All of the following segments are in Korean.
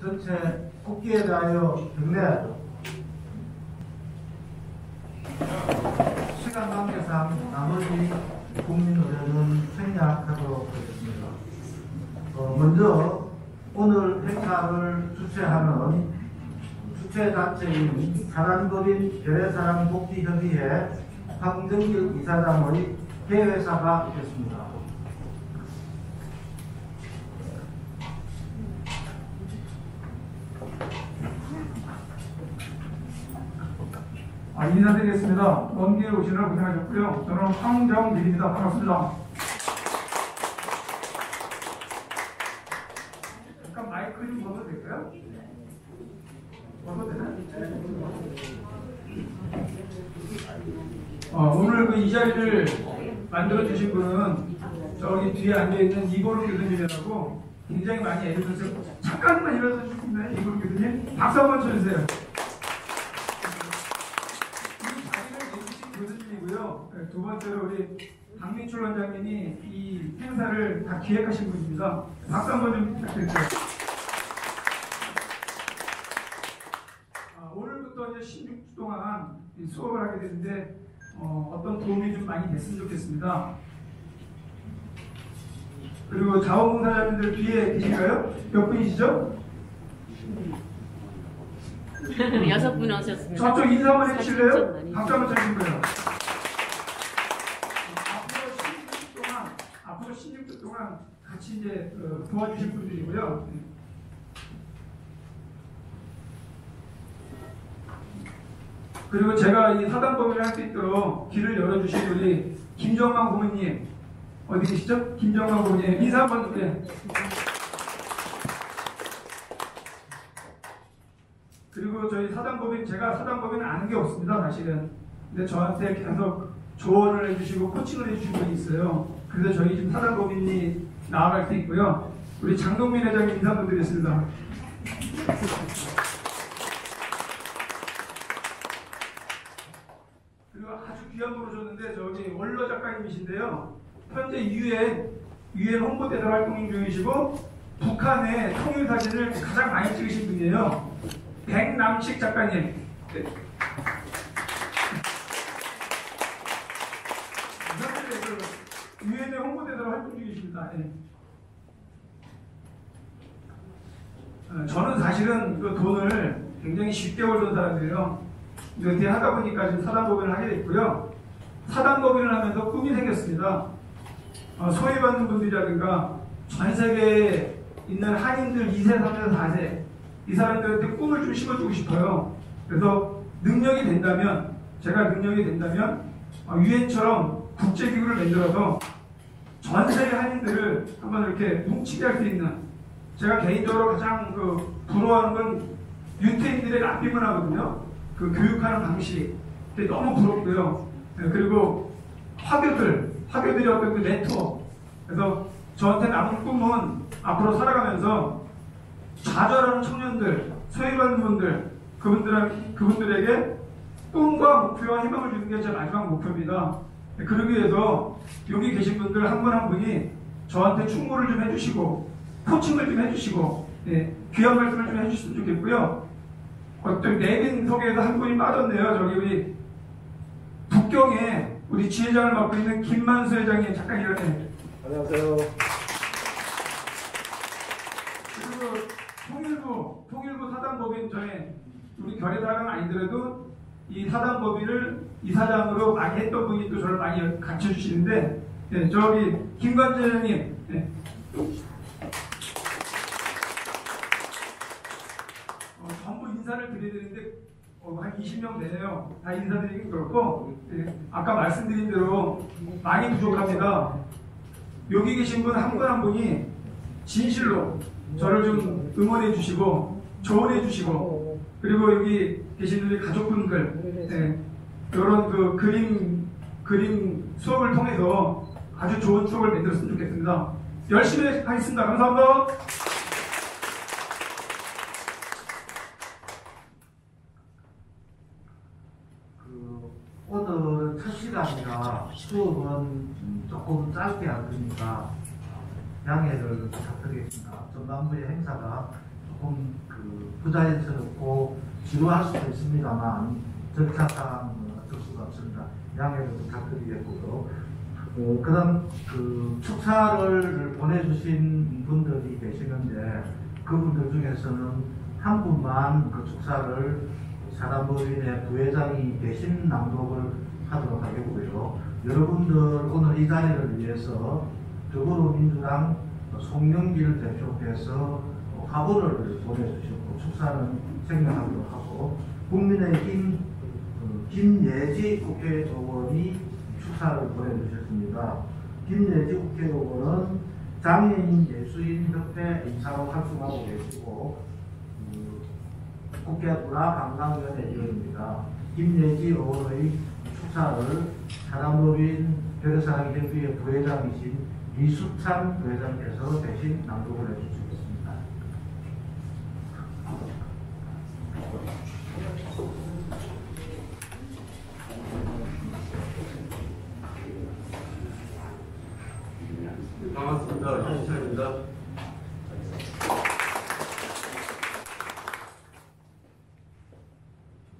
전체 국기에 대하여 경례 시간 관계상 나머지 국민 의료는 생략하도록 하겠습니다. 어, 먼저 오늘 행사를 주최하는 주최단체인 사랑법인 별의사랑 복지협의회 황정길 이사장의 개회사가 있겠습니다. 아, 인사드리겠습니다. 먼 길 오시느라 고생하셨고요. 저는 황정길입니다. 반갑습니다. 잠깐 마이크 좀 벗어도 될까요? 벗어도 되나? 어, 오늘 그 이 자리를 만들어 주신 분은 저기 뒤에 앉아있는 이보름 교수님이라고 굉장히 많이 애를 썼어요. 잠깐만 일어서 주시면 이보름 교수님 박수 한번 쳐주세요. 교수님이고요. 네, 두 번째로 우리 박민출 원장님이 이 행사를 다 기획하신 분입니다. 박수 한번 좀 부탁드릴게요. 아, 오늘부터 이제 16주 동안 이 수업을 하게 되는데 어, 떤 도움이 좀 많이 됐으면 좋겠습니다. 그리고 자원봉사자님들 뒤에 계실까요? 몇 분이시죠? 여섯 분 오셨습니다. 저쪽 인사 한번 해주실래요? 박수 한번 쳐주시고요. 앞으로 16주 동안, 앞으로 16주 동안 같 이 이제 어, 도와주실 분들이고요. 그리고 제가 이 사단법을 할수 있도록 길을 열어주신 우리 김정만 고모님 어디 계시죠? 김정만 고모님 인사 한번 네. 그리고 저희 사단법인 제가 사단법인 아는 게 없습니다 사실은 근데 저한테 계속 조언을 해주시고 코칭을 해주신 분이 있어요 그래서 저희 지금 사단법인이 나아갈 수 있고요 우리 장동민 회장님 인사 한번 드리겠습니다 그리고 아주 귀한 분 오셨는데 저기 원로 작가님이신데요 현재 유엔 유엔 홍보대사 활동 중이시고 북한의 통일 사진을 가장 많이 찍으신 분이에요 백남식 작가님. 네. 유엔의 홍보대사로 활동 중이십니다. 네. 어, 저는 사실은 그 돈을 굉장히 쉽게 벌던 사람이에요. 어떻게 하다 보니까 지금 사단법인을 하게 됐고요. 사단법인을 하면서 꿈이 생겼습니다. 어, 소외받는 분들이라든가 전 세계에 있는 한인들 2세, 3세, 4세 이 사람들한테 꿈을 좀 심어주고 싶어요. 그래서 능력이 된다면, 제가 능력이 된다면, 어, 유엔처럼 국제기구를 만들어서 전 세계 한인들을 한번 이렇게 뭉치게 할 수 있는, 제가 개인적으로 가장 그 부러워하는 건 유태인들의 납비 문화거든요. 그 교육하는 방식. 너무 부럽고요. 네, 그리고 화교들, 화교들이 어떤 그 네트워크. 그래서 저한테 남은 꿈은 앞으로 살아가면서 좌절하는 청년들, 소외받는 분들, 그분들, 그분들에게 꿈과 목표와 희망을 주는 게 제 마지막 목표입니다. 그러기 위해서 여기 계신 분들 한분한 분이 저한테 충고를 좀 해주시고, 코칭을 좀 해주시고, 예, 귀한 말씀을 좀 해주셨으면 좋겠고요. 어떤 내빈 속에서 한 분이 빠졌네요. 저기 우리 북경에 우리 지회장을 맡고 있는 김만수 회장님 잠깐 일어나요. 안녕하세요. 그리고 통일부, 통일부 사단법인 전에 우리 결의사는 아니더라도 이 사단법인을 이사장으로 많이 했던 분이 또 저를 많이 가르쳐 주시는데 네, 저기 김관재 회장님 네. 어, 전부 인사를 드려야 되는데 어, 한 20명 되네요. 다 인사드리긴 그렇고 네, 아까 말씀드린 대로 많이 부족합니다. 여기 계신 분 한 분한 분이 진실로 저를 좀 응원해 주시고 조언해 주시고 그리고 여기 계신 우리 가족분들 네, 이런 그 그림 그림 수업을 통해서 아주 좋은 추억을 만들었으면 좋겠습니다. 열심히 하겠습니다. 감사합니다. 그 오늘 첫 시간이라 수업은 조금 짧게 할 거니까 양해를 부탁드리겠습니다. 전반부의 행사가 조금 그 부자연스럽고 지루할 수도 있습니다만 절차상 어쩔 수가 없습니다. 양해를 부탁드리겠고요. 어, 그다음 그 축사를 보내주신 분들이 계시는데 그분들 중에서는 한 분만 그 축사를 사단법인의 부회장이 대신 낭독을 하도록 하겠고요. 여러분들 오늘 이 자리를 위해서 더불어민주당 송영길 대표께서 화보를 보내주셨고 축사는 생략하도록 하고 국민의힘 그 김예지 국회의원이 축사를 보내주셨습니다. 김예지 국회의원은 장애인 예수인 협회 인사로 활동하고 계시고 그 국회 문화관광위원회 위원입니다. 김예지 의원의 축사를 사단법인 별사랑 협의회 부회장이신 이수찬 부회장께서 대신 낭독을 해주시겠습니다. 반갑습니다. 이수찬입니다.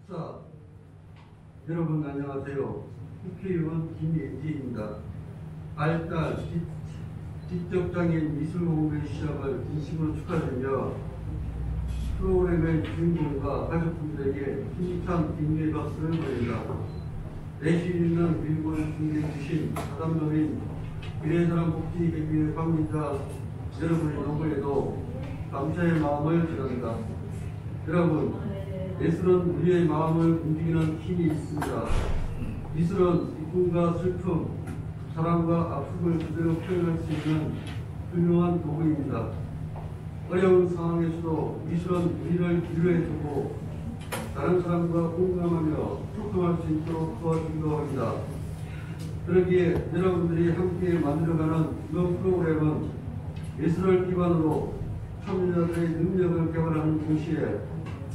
자, 여러분 안녕하세요. 국회의원 김예지입니다. 발달 지- 지적장애인 미술공부의 시작을 진심으로 축하드리며 프로그램의 주인공과 가족분들에게 힘찬 격려의 박수를 보냅니다. 내실 있는 일본을 준비해 주신 사단법인 미래사람 복지회의 관계자 여러분의 노고에도 감사의 마음을 전합니다. 여러분, 예술은 우리의 마음을 움직이는 힘이 있습니다. 미술은 기쁨과 슬픔, 사랑과 아픔을 그대로 표현할 수 있는 훌륭한 도구입니다. 어려운 상황에서도 미술은 우리를 위로해주고 다른 사람과 공감하며 소통할 수 있도록 도와주기도 합니다. 그러기에 여러분들이 함께 만들어가는 이번 프로그램은 예술을 기반으로 참여자들의 능력을 개발하는 동시에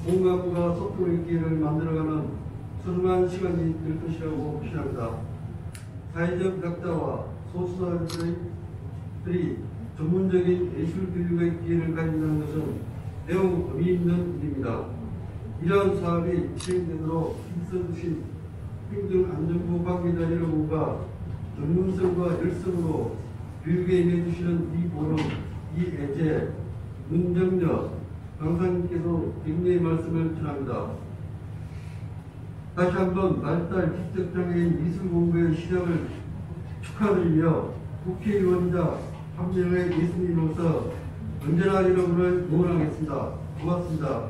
공감과 소통의 기회를 만들어가는 소중한 시간이 될 것이라고 확신합니다. 사회적 약자와 소수자들이 전문적인 예술 교육의 기회를 가진다는 것은 매우 의미 있는 일입니다. 이러한 사업이 시행되도록 힘써주신 행정안전부 관계자 여러분과 전문성과 열성으로 교육에 임해주시는 이 보름, 이 애제, 문정력, 강사님께도 격려의 말씀을 전합니다. 다시 한번 발달 지적장애인 미술 공부의 시작을 축하드리며 국회의원이자 한 명의 예수님으로서 언제나 여러분을 응원하겠습니다. 고맙습니다.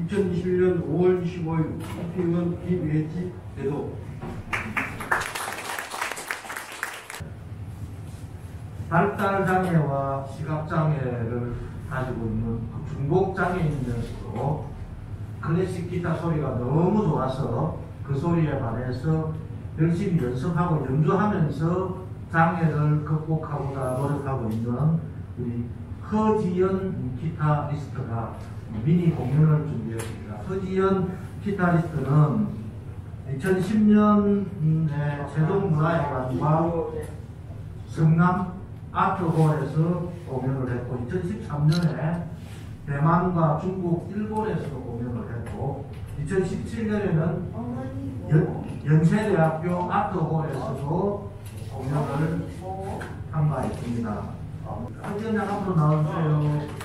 2021년 5월 25일 국회의원 김예지 대도 발달 장애와 시각 장애를 가지고 있는 그 중복 장애인으로 클래식 기타 소리가 너무 좋아서 그 소리에 반해서 열심히 연습하고 연주하면서 장애를 극복하고자 노력하고 있는 우리 허지연 기타리스트가 미니 공연을 준비했습니다. 허지연 기타리스트는 2010년에 세종문화회관과 성남 아트홀에서 공연을 했고 2013년에 대만과 중국, 일본에서도 공연을 했고 2017년에는 연세대학교 아트홀에서도 공연을 한 바 있습니다. 학전장 앞으로 나와주세요.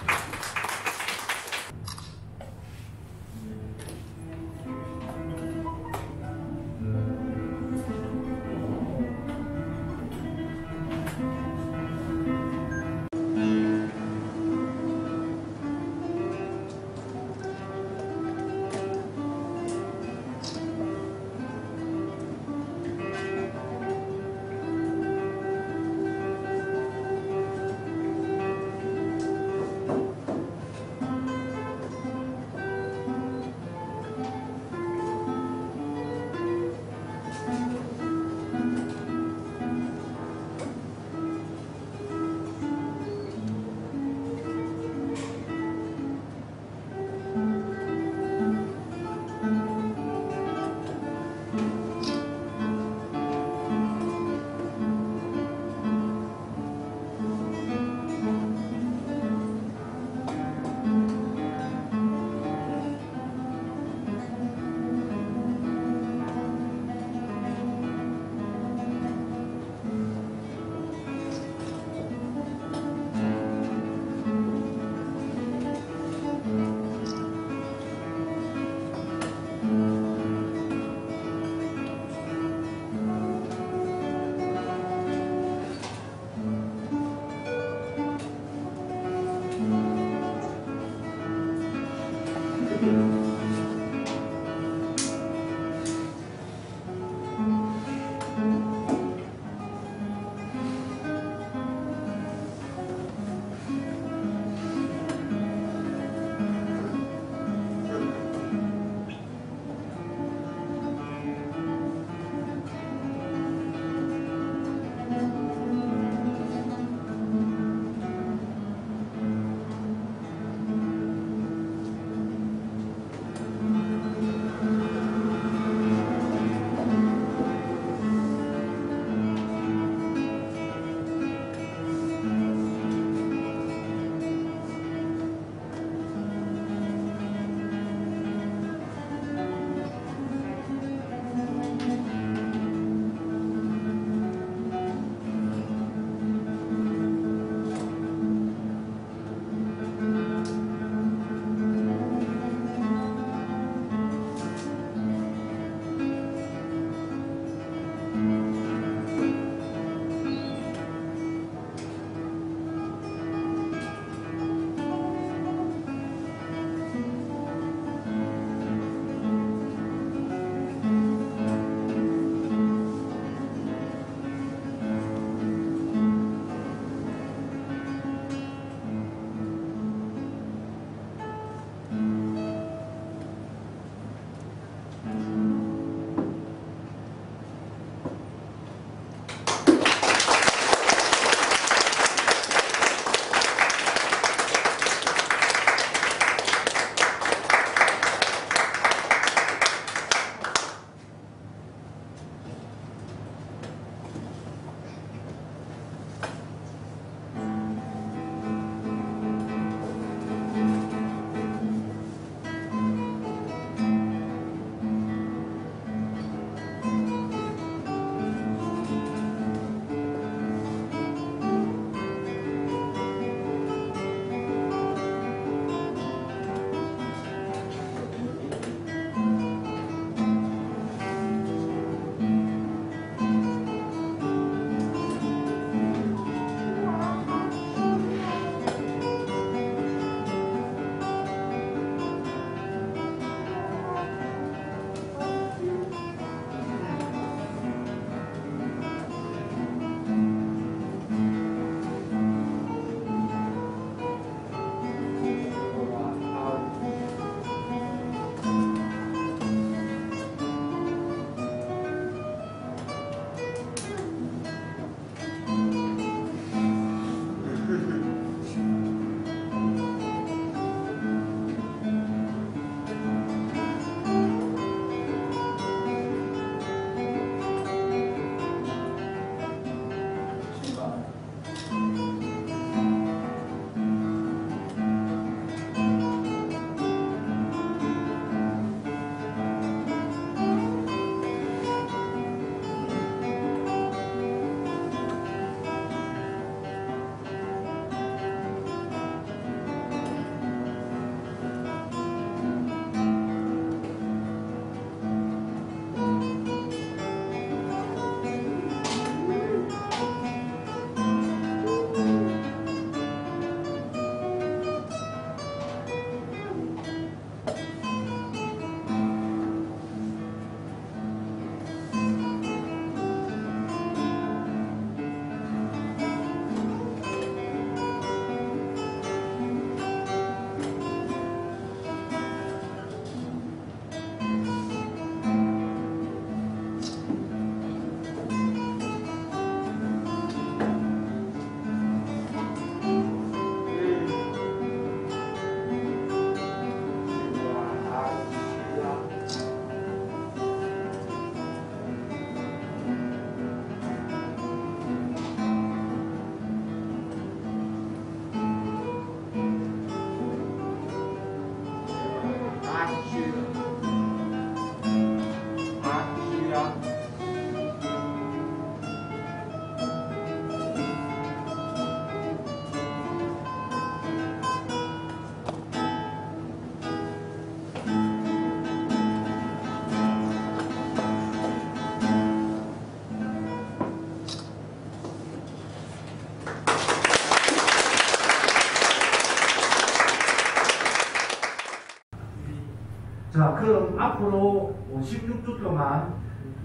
자, 그럼 앞으로 16주 동안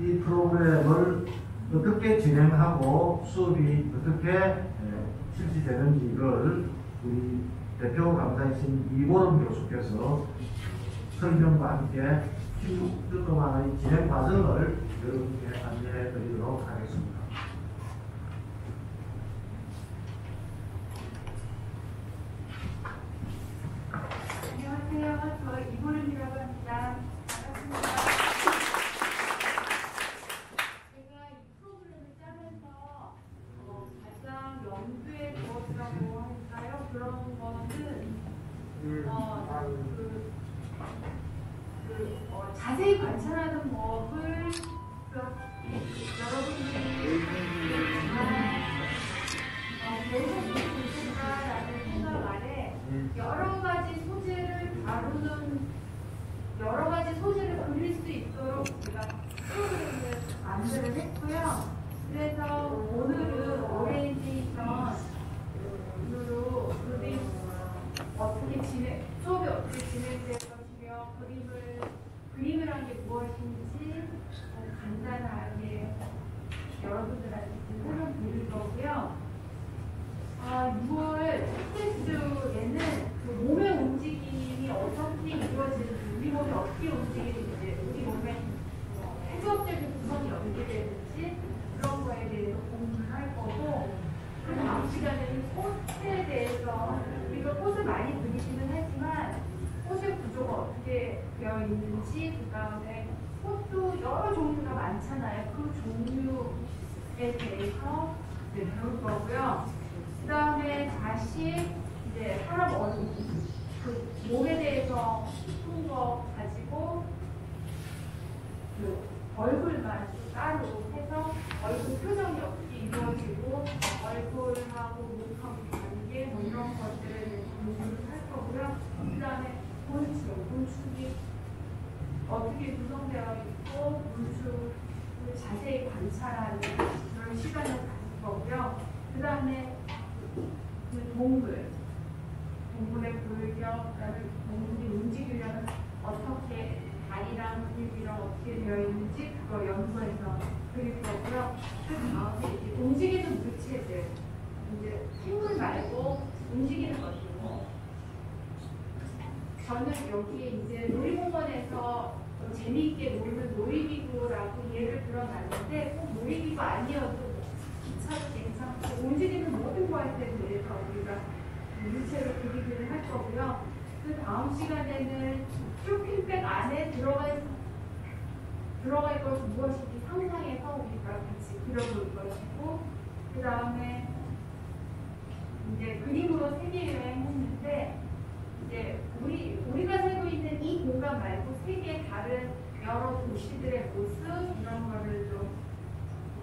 이 프로그램을 어떻게 진행하고 수업이 어떻게 에, 실시되는지를 우리 대표 강사이신 이보름 교수께서 설명과 함께 16주 동안의 진행 과정을 여러분께 안내해 드리도록 하겠습니다. 되어 있는지, 그 다음에 꽃도 여러 종류가 많잖아요. 그 종류에 대해서 이제 배울 거고요. 그 다음에 다시 이제 사람 얼굴, 그 몸에 대해서 푼거 가지고 그 얼굴만 또 따로 해서 얼굴 표정이 어떻게 이루어지고 얼굴하고 목하고 관계 뭐 이런 것들에 대해서 공부를 할 거고요. 그 다음에 곤충, 곤충이 어떻게 구성되어 있고 곤충을 자세히 관찰하는 그런 시간을 가질 거고요. 그 다음에 그 동물, 동물의 골격, 그다음에 동물이 움직이려면 어떻게 다리랑 근육이랑 어떻게 되어 있는지 그거 연구해서 그릴 거고요. 그 다음에 이제 움직이는 물체들, 이제 식물 말고 움직이는 것이고 저는 여기에 이제 놀이공원에서 좀 재미있게 노는 놀이기구라고 예를 들어놨는데 꼭 놀이기구 아니어도 기차도 괜찮고 움직이는 모든 거에 대해서 우리가 물체로 그리기를 할 거고요. 그 다음 시간에는 쇼핑백 안에 들어가 있, 들어갈 것이 무엇인지 상상해서 우리가 같이 그려볼 것이고 그 다음에 이제 그림으로 세계 여행 했는데 이제 우리 우리가 살고 있는 이 공간 말고 세계 다른 여러 도시들의 모습 이런 거를 좀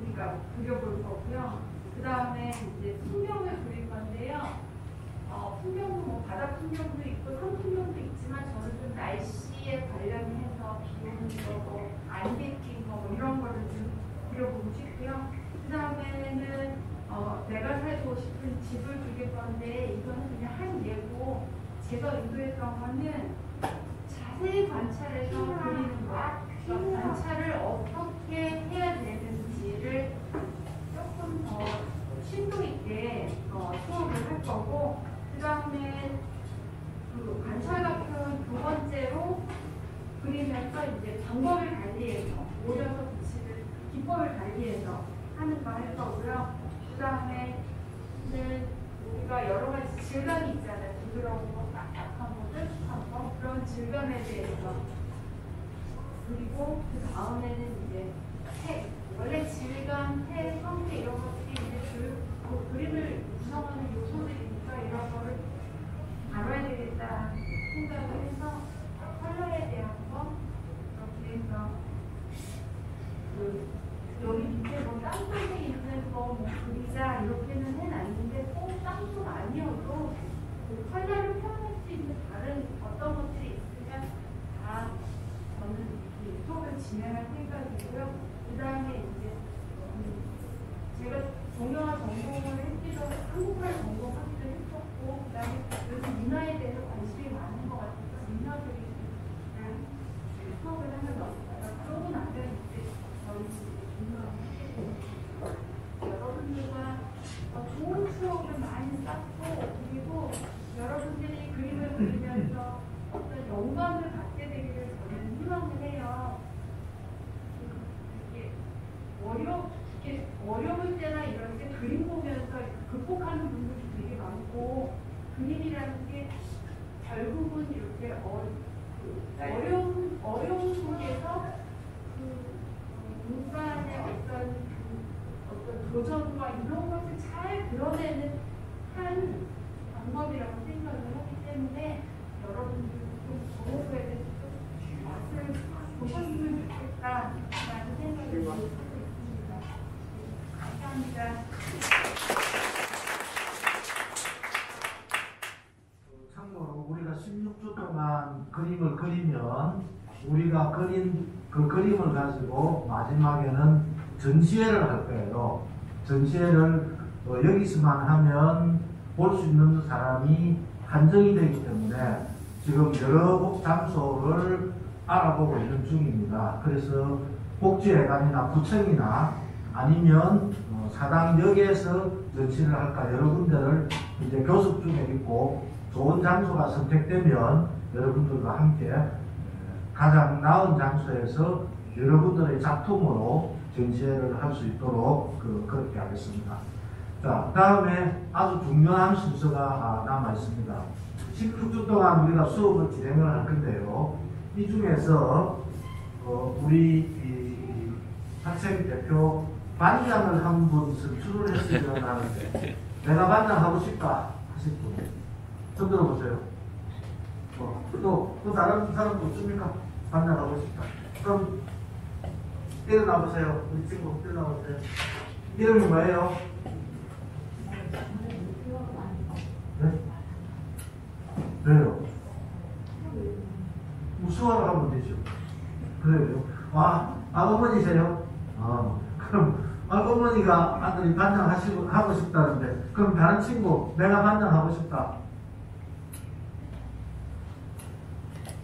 우리가 그려볼 거고요. 그 다음에 이제 풍경을 그릴 건데요. 어, 풍경도 뭐 바다 풍경도 있고 산 풍경도 있지만 저는 좀 날씨에 관련해서 비 오는 거, 뭐안 데낀 거, 뭐 이런 거를 좀 그려보고 싶고요. 그 다음에는 어, 내가 살고 싶은 집을 그릴 건데 이거는 그냥 한 예고 제가 의도했던 거는 자세히 관찰해서 그리는 거. 그러니까 관찰을 어떻게 해야 되는지를 조금 더 심도 있게 어, 수업을 할 거고 그 다음에 그 관찰과편 두 번째로 그리면서 이제 방법을 달리해서 오려서 붙이는 기법을 달리해서 하는 거 할 거고요. 그 다음에는 우리가 여러 가지 질감이 있잖아요. 부드러운 거, 딱딱한 거, 쫀쫀한 거 그런 질감에 대해서. 그리고 그 다음에는 이제 색 원래 질감, 색, 형태 이런 것들이 이제 그, 그 그림을 구성하는 요소들이니까 이런 거를 다뤄야 되겠다. 생각을 해서 컬러에 대한 거 이렇게 해서 그 여기 밑에 뭐 땅속에 있는 거뭐 그리자 이렇게는 해놨는데 뿐 아니어도 그 컬러를 표현할 수 있는 다른 어떤 것들이 있으면 다 저는 이 수업을 진행할 생각이고요. 그 다음에 이제 음, 제가 동영화 전공을 했기도 하고 한국말 전공하기도 했었고 그 다음에 요즘 민화에 대해서 관심이 많은 것 같아서 민화들이 수업을 하면서 쌓고 그리고 여러분들이 그림을 그리면서 어떤 영광을 갖게 되기를 저는 희망을 해요. 이렇게 어려 이렇게 어려울 때나 이런 때 그림 보면서 극복하는 분들이 되게 많고 그림이라는 게 결국은 이렇게 어, 그 어려운 어려운 속에서 그 어, 인간의 어떤 그 어떤 도전과 이런 것을 잘 드러내는 한 방법이라고 생각을 하기 때문에 여러분들도 좀 공부에 대해서 좀 맛을 보셨으면 좋겠다라는 생각을 하고 있습니다. 감사합니다. 참고로 우리가 16주 동안 그림을 그리면 우리가 그린 그 그림을 가지고 마지막에는 전시회를 할 거예요. 전시회를 어, 여기서만 하면 볼 수 있는 사람이 한정이 되기 때문에 지금 여러 곳 장소를 알아보고 있는 중입니다. 그래서 복지회관이나 구청이나 아니면 어, 사당역에서 전시를 할까 여러 군데를 이제 교섭 중에 있고 좋은 장소가 선택되면 여러분들과 함께 가장 나은 장소에서 여러분들의 작품으로 전시회를 할 수 있도록 그, 그렇게 하겠습니다. 자, 다음에 아주 중요한 순서가 남아 있습니다. 16주 동안 우리가 수업을 진행을 할 건데요. 이 중에서 어, 우리 이 학생 대표 반장을 한 분 선출을 했으면 하는데 내가 반장 하고 싶다 하실 분. 손 들어 보세요. 어, 또, 또 다른 사람도 없습니까? 만나가고 싶다. 그럼, 일어나 보세요. 우리 친구, 일어나 보세요. 이름이 뭐예요? 네? 왜요? 무수하러 가면 되죠. 그래요. 아, 아, 어머니세요? 아, 그럼, 아, 어머니가 아들이 반장 하시고, 하고 싶다는데, 그럼 다른 친구, 내가 반장 하고 싶다.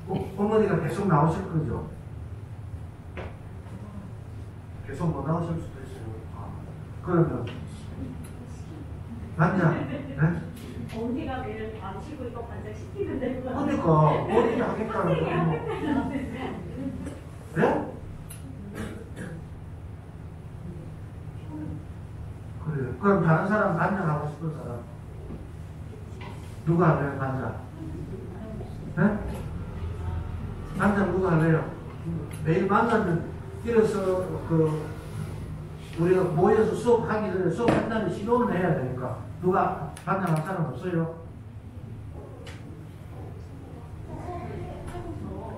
어, 어머니가 계속 나오실 거죠? 계속 못 나오실 수도 있어요. 아, 그러면 반장, 네? 언니가 매일 안 치고 이거 반장 시키면 되는 거 그러니까 어린이 하겠다는 거. 네? 그래요. 그럼 다른 사람 반장 하고 싶은 사람 누가 할래요 반장? 네? 반장 누가 할래요? 매일 만나면 이래서 그 우리가 모여서 수업하기 전에 수업한다는 신호를 해야 되니까 누가 반장 할 사람 없어요?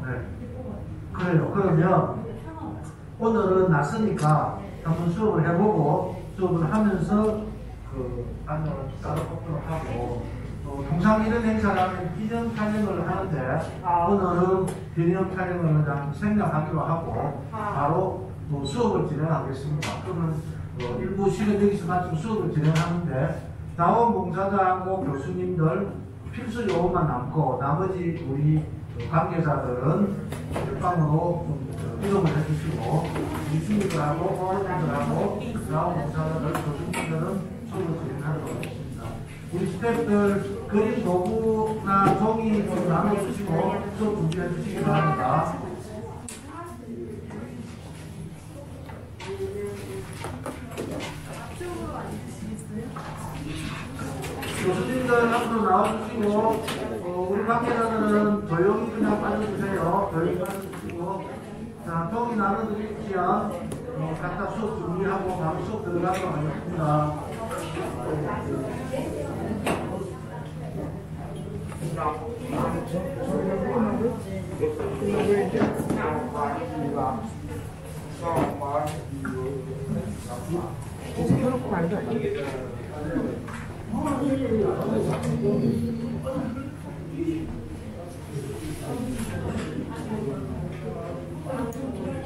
네. 그래요. 그러면 오늘은 낯으니까 한번 수업을 해보고 수업을 하면서 그 반장을 따로 뽑도록 하고 또 통상 이런 행사라면 기념 촬영을 하는데 오늘은 기념 촬영을 그냥 생략하기로 하고 바로 또 수업을 진행하겠습니다. 그러면 어, 일부 시간 여기서 마치고 수업을 진행하는데 자원봉사자하고 교수님들 필수 요원만 남고 나머지 우리 그 관계자들은 옆방으로 좀 어, 이동을 해주시고 유승들하고 어른들하고 자원봉사자들 교수님들은 수업을 진행하도록 하겠습니다. 우리 스태프들 그림 도구나 종이 좀 나눠주시고 수업 준비해 주시기 바랍니다. 학생들 앞으로 나와주시고 어, 우리 관계자들은 조용히 그냥 빠져주세요. 조용히 빠져주시고 자, 동이 나눠드릴게요. 어, 각각 수업 준비하고 바로 수업 들어가도록 하겠습니다. 그렇고 말도 아니겠죠. Thank you.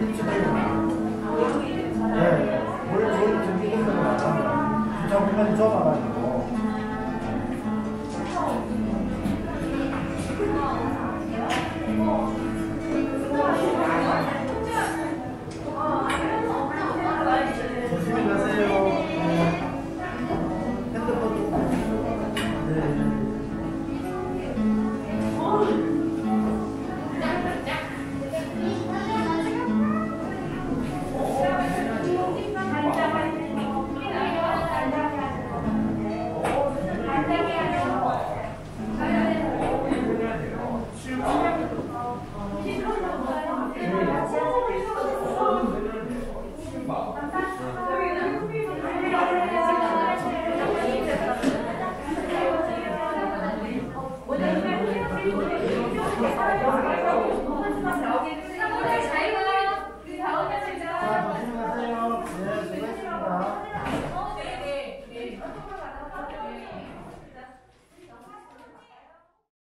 일주일이나 네, 뭘 좋은 준비해서 나가. 주차 공간이 좁아가지고.